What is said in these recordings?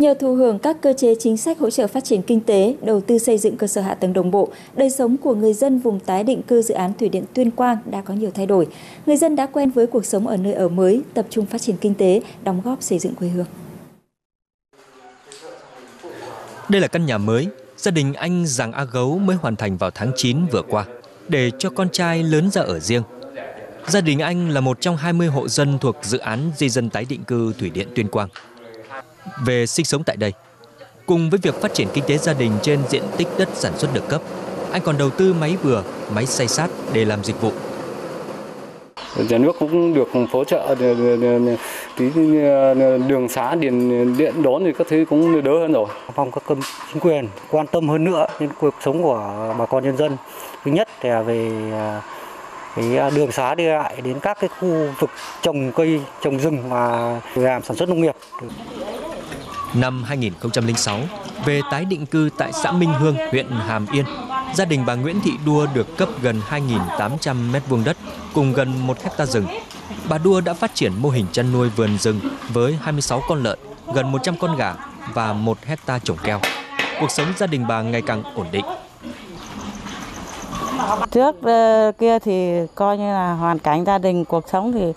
Nhờ thụ hưởng các cơ chế chính sách hỗ trợ phát triển kinh tế, đầu tư xây dựng cơ sở hạ tầng đồng bộ, đời sống của người dân vùng tái định cư dự án thủy điện Tuyên Quang đã có nhiều thay đổi. Người dân đã quen với cuộc sống ở nơi ở mới, tập trung phát triển kinh tế, đóng góp xây dựng quê hương. Đây là căn nhà mới, gia đình anh Giàng A Gấu mới hoàn thành vào tháng 9 vừa qua, để cho con trai lớn ra ở riêng. Gia đình anh là một trong 20 hộ dân thuộc dự án di dân tái định cư Thủy điện Tuyên Quang về sinh sống tại đây. Cùng với việc phát triển kinh tế gia đình trên diện tích đất sản xuất được cấp, anh còn đầu tư máy bừa, máy xay sát để làm dịch vụ. Nhà nước cũng được hỗ trợ tí đường xá điện điện đón thì các thứ cũng đỡ hơn rồi. Mong các cấp chính quyền quan tâm hơn nữa đến cuộc sống của bà con nhân dân. Thứ nhất là về cái đường xá đi lại đến các cái khu vực trồng cây, trồng rừng và làm sản xuất nông nghiệp. Năm 2006, về tái định cư tại xã Minh Hương, huyện Hàm Yên, gia đình bà Nguyễn Thị Đua được cấp gần 2.800 m2 đất cùng gần 1 hecta rừng. Bà Đua đã phát triển mô hình chăn nuôi vườn rừng với 26 con lợn, gần 100 con gà và 1 hecta trồng keo. Cuộc sống gia đình bà ngày càng ổn định. Trước ờ, kia thì coi như là hoàn cảnh gia đình cuộc sống thì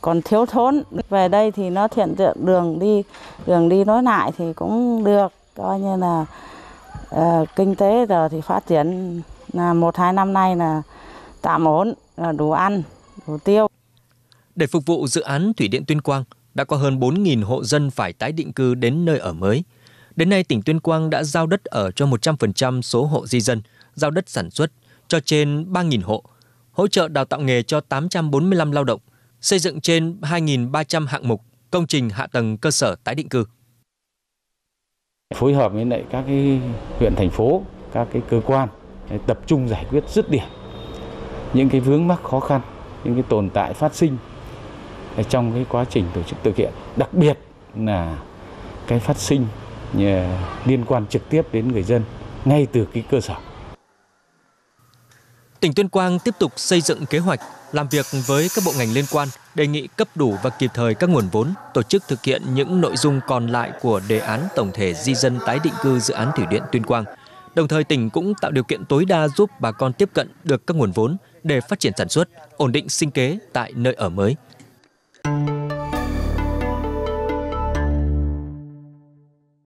còn thiếu thốn về đây thì nó thiện tiện đường đi đường đi nối lại thì cũng được. Coi như là uh, kinh tế giờ thì phát triển là một hai năm nay là tạm ổn là đủ ăn đủ tiêu. Để phục vụ dự án thủy điện Tuyên Quang đã có hơn 4.000 hộ dân phải tái định cư đến nơi ở mới. Đến nay, tỉnh Tuyên Quang đã giao đất ở cho 100% số hộ di dân, giao đất sản xuất cho trên 3.000 hộ, hỗ trợ đào tạo nghề cho 845 lao động, xây dựng trên 2.300 hạng mục công trình hạ tầng cơ sở tái định cư. Phối hợp với lại các cái huyện thành phố, các cái cơ quan tập trung giải quyết dứt điểm những cái vướng mắc khó khăn, những cái tồn tại phát sinh trong cái quá trình tổ chức thực hiện, đặc biệt là cái phát sinh ờ, liên quan trực tiếp đến người dân ngay từ cái cơ sở. Tỉnh Tuyên Quang tiếp tục xây dựng kế hoạch làm việc với các bộ ngành liên quan, đề nghị cấp đủ và kịp thời các nguồn vốn, tổ chức thực hiện những nội dung còn lại của đề án tổng thể di dân tái định cư dự án thủy điện Tuyên Quang. Đồng thời tỉnh cũng tạo điều kiện tối đa giúp bà con tiếp cận được các nguồn vốn để phát triển sản xuất, ổn định sinh kế tại nơi ở mới.